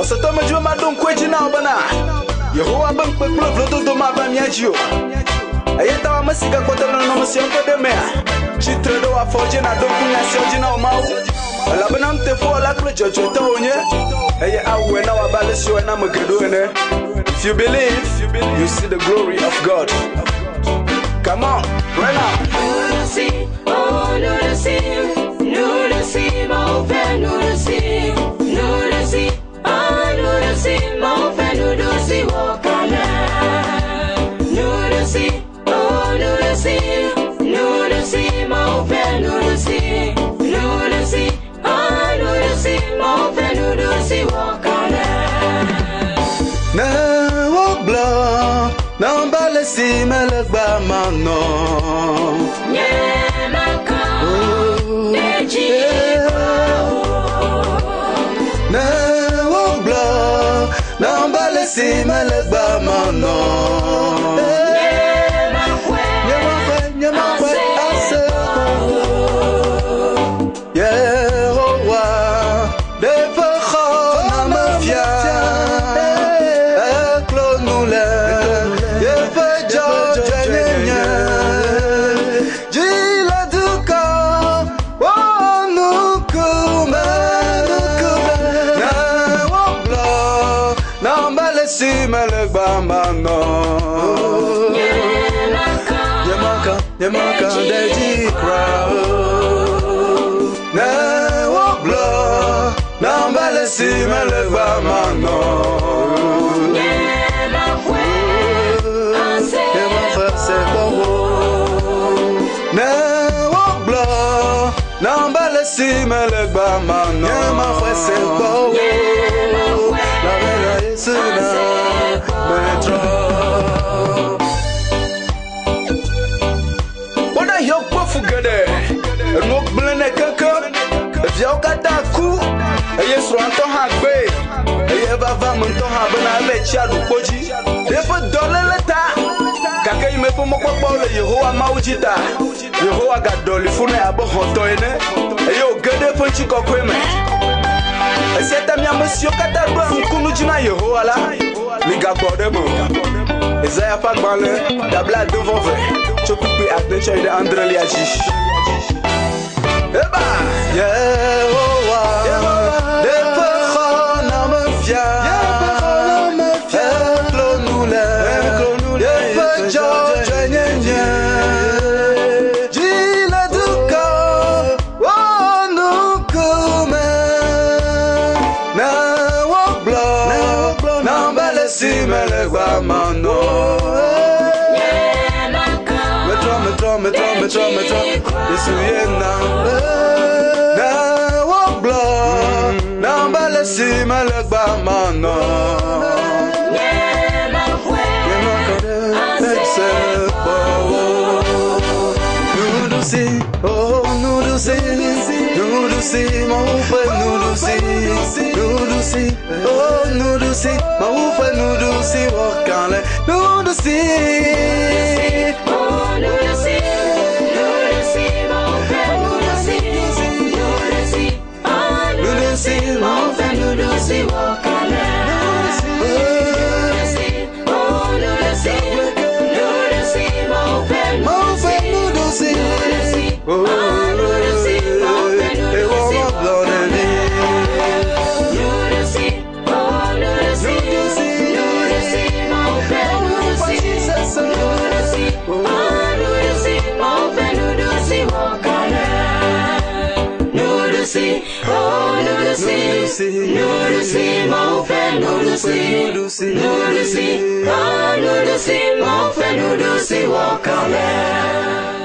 Ma ŋkue dzi na wo bena Yehowa be ŋukpe kple vlododo mava mía dzi o eya ta ame si ke kpɔtɔ le nɔnɔme sia ŋkɔ ɖe mea ɖe wo afɔ na na dzɔdzɔetɔ wònye eye awɔe na woabe ale si wɔe na ame ene. If you believe you see the glory of God. Come on right now naomba lesime legbamano nyemaka oh, oh. ne wogblɔ naomba lesime legbamano mele si mele gba ma nɔ. Nyemaka, Nyemaka, nyemaka kra o. Ne wogblɔ na mele si mele gba ma nɔ. Nyemakwe, ase, Nyemaƒe se kpɔ maintenant, maintenant. On a yo pofu gede, no blene keke, viao kata ku, eye sruanto ha gbe, eye vava mento ha bena ebe chia dupoji, efe dole le ta, kake ime po mokpokpo le Yehowa Mawu dzi ta, Yehowa gadɔli fu ne abe xɔtɔ ene, eye wòge ɖe eƒe ŋutikɔkɔe me. Esia ta mi ame siwo katã ɖoa ŋku nu dzi na Yehowa la, migagbɔ ɖe me o. Isaiah ƒe agbalẽ dabla do vɔ ve tso kpukpui ade tsɔ yi ɖe andrelia dzi. Eba! Yehowa, gwa mano. Metro, metro, metro, metro, metro Yesu ye na Na woblo Na mbale si mele gwa mano. Oh, nous douce, nous douce, mon frère, nous douce. Nuɖusi, oh oh Nudusi, Nudusi, mon frère Nudusi, Nudusi, oh Nudusi, mon frère Nudusi, wakala. Oh Nudusi, Nudusi, mon frère Nudusi, Nudusi, oh Nudusi, mon frère Nudusi, wakala.